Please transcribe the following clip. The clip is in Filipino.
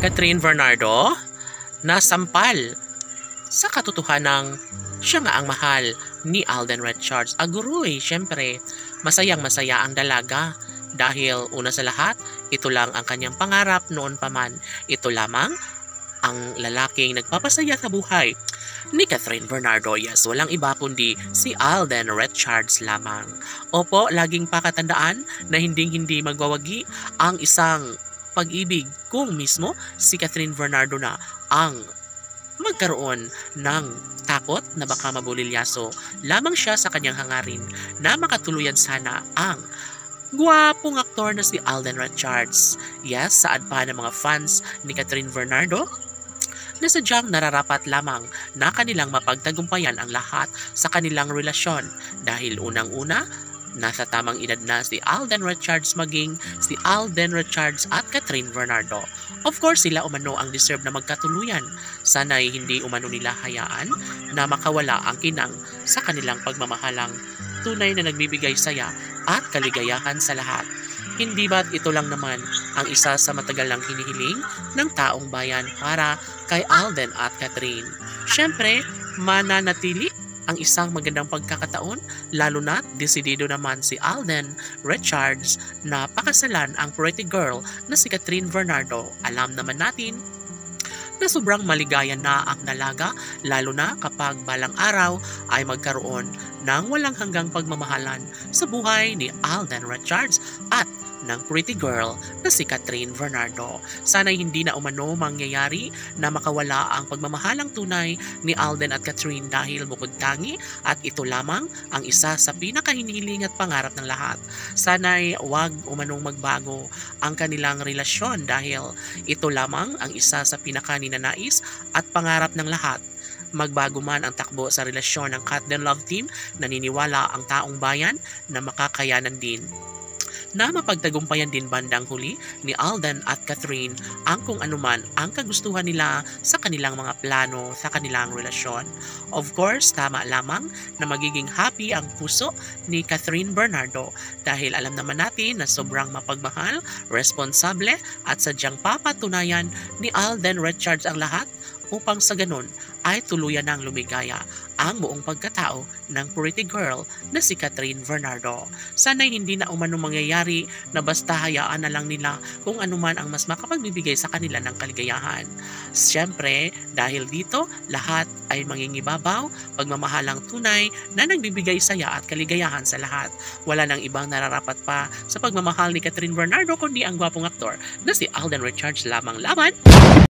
Catherine Bernardo na sampal sa katotohanang siya nga ang mahal ni Alden Richards. Aguroy, syempre, masayang masaya ang dalaga dahil una sa lahat, ito lang ang kanyang pangarap noon pa man. Ito lamang ang lalaking nagpapasaya sa buhay ni Catherine Bernardo. Yes, walang iba kundi si Alden Richards lamang. Opo, laging pakatandaan na hinding-hindi magwawagi ang isang pag-ibig kung mismo si Catherine Bernardo na ang magkaroon ng takot na baka mabulilyaso lamang siya sa kanyang hangarin na makatuluyan sana ang gwapong aktor na si Alden Richards. Yes, saad pa ng mga fans ni Catherine Bernardo na sadyang nararapat lamang na kanilang mapagtagumpayan ang lahat sa kanilang relasyon dahil unang-una nasa tamang edad na si Alden Richards maging si Alden Richards at Catherine Bernardo. Of course, sila umano ang deserve na magkatuluyan. Sana'y hindi umano nila hayaan na makawala ang kinang sa kanilang pagmamahalang tunay na nagbibigay saya at kaligayahan sa lahat. Hindi ba't ito lang naman ang isa sa matagal lang hinihiling ng taong bayan para kay Alden at Catherine? Siyempre, mananatili ang isang magandang pagkakataon lalo na desidido naman si Alden Richards na pakasalan ang pretty girl na si Catherine Bernardo. Alam naman natin na sobrang maligaya na ang dalaga lalo na kapag balang araw ay magkaroon ng walang hanggang pagmamahalan sa buhay ni Alden Richards at ng pretty girl na si Catherine Bernardo. Sana'y hindi na umano mangyayari na makawala ang pagmamahalang tunay ni Alden at Catherine dahil bukod tangi at ito lamang ang isa sa pinakahinihiling at pangarap ng lahat. Sana'y wag umanong magbago ang kanilang relasyon dahil ito lamang ang isa sa pinakaninanais at pangarap ng lahat magbago man ang takbo sa relasyon ng Cat Love Team, naniniwala ang taong bayan na makakayanan din na mapagtagumpayan din bandang huli ni Alden at Catherine ang kung anuman ang kagustuhan nila sa kanilang mga plano sa kanilang relasyon. Of course, tama lamang na magiging happy ang puso ni Catherine Bernardo dahil alam naman natin na sobrang mapagmahal, responsable at sadyang papatunayan ni Alden Richards ang lahat upang sa ganun ay tuluyan ng lumigaya ang buong pagkatao ng pretty girl na si Catherine Bernardo. Sana'y hindi na umano mangyayari na basta hayaan na lang nila kung anuman ang mas makapagbibigay sa kanila ng kaligayahan. Siyempre, dahil dito, lahat ay mangingibabaw, pagmamahalang tunay na nagbibigay saya at kaligayahan sa lahat. Wala nang ibang nararapat pa sa pagmamahal ni Catherine Bernardo kundi ang gwapong aktor na si Alden Richards lamang laban.